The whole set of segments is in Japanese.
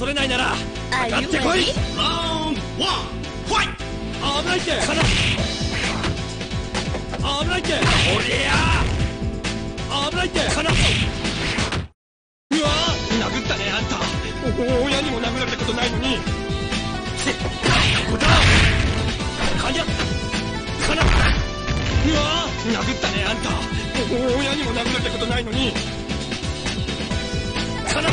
恐れないならかかってこい。ラウンドワンファイト危ないって。危ないって。おりゃ危ないって。うわ殴ったねあんた。親にも殴られたことないのに。せここだ。かにゃかなうわ殴ったねあんた。親にも殴られたことないのに。かな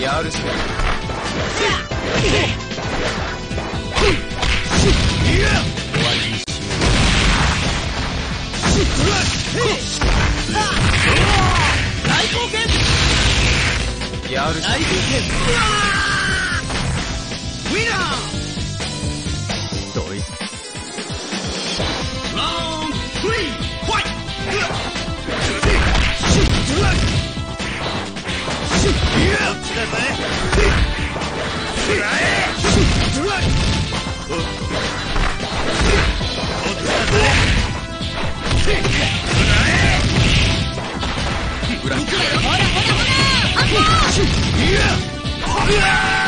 やるしかやるしかウィナー。Yeah!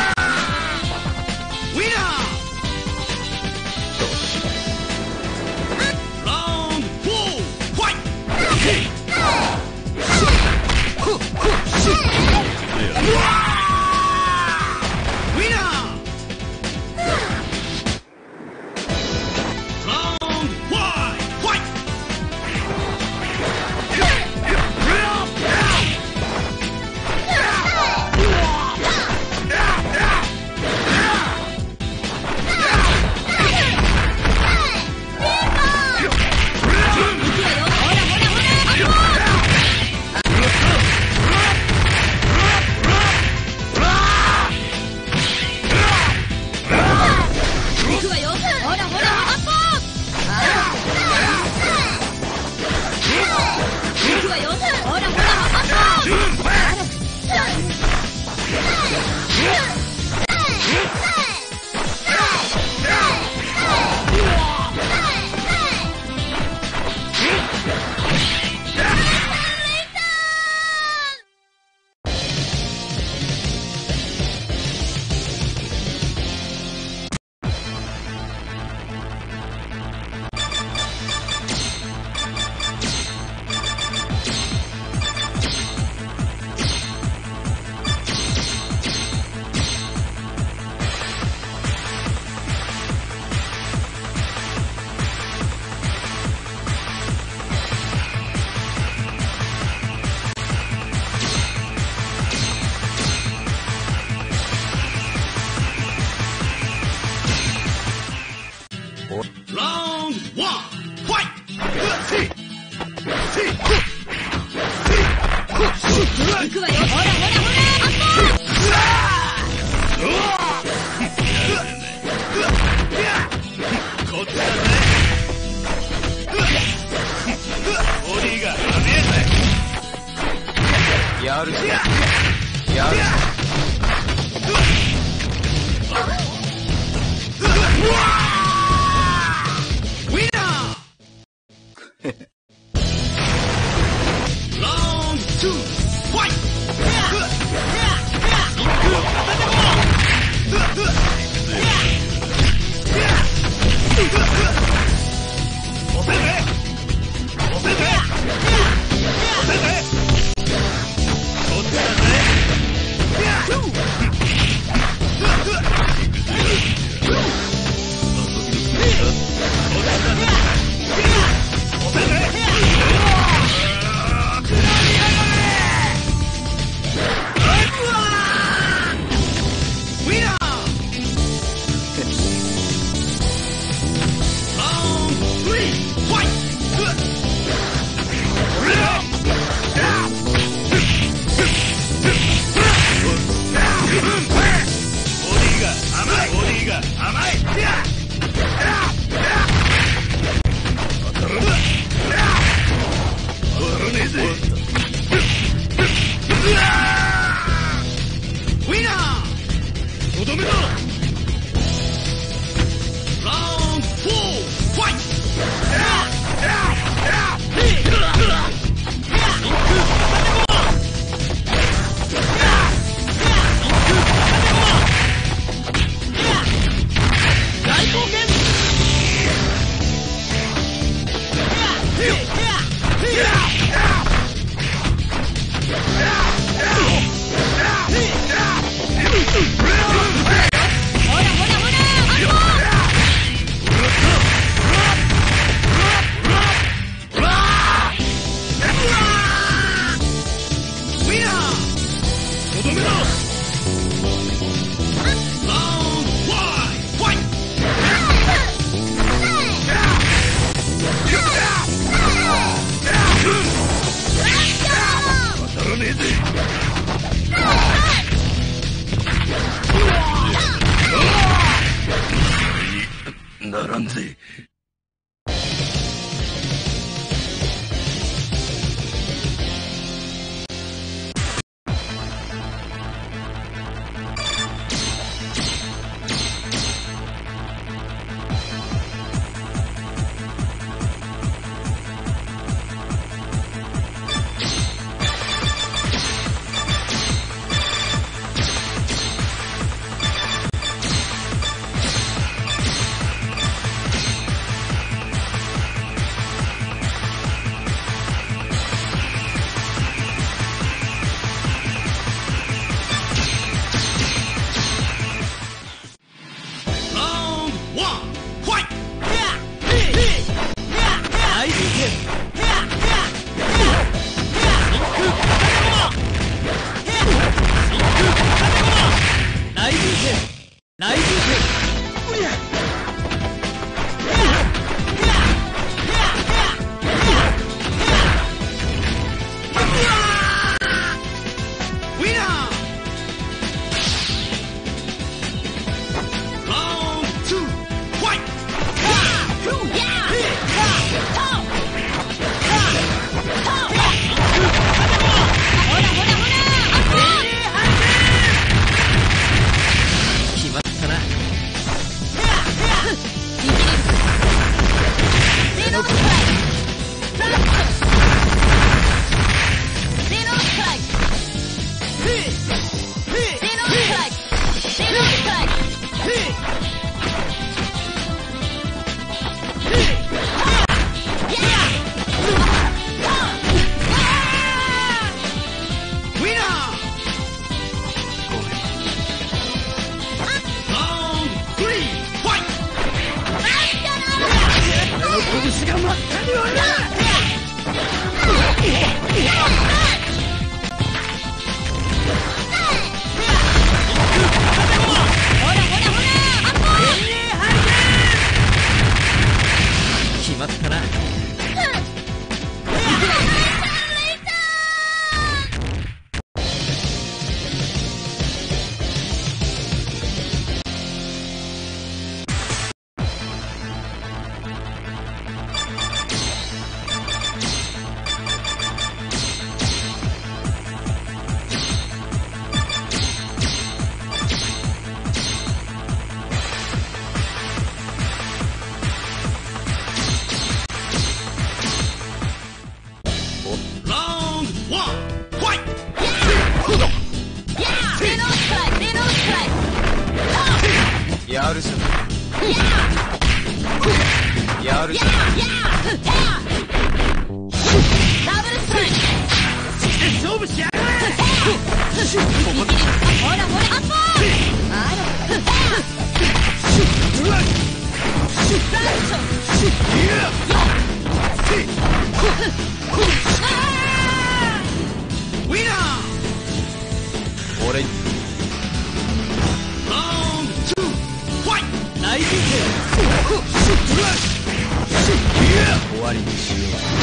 Round one, fight! 行くわ終わりにしよう。